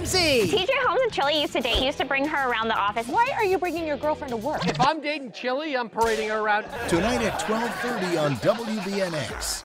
Ramsey. TJ Holmes and Chilli used to date. He used to bring her around the office. Why are you bringing your girlfriend to work? If I'm dating Chilli, I'm parading her around. Tonight at 12:30 on WBNX.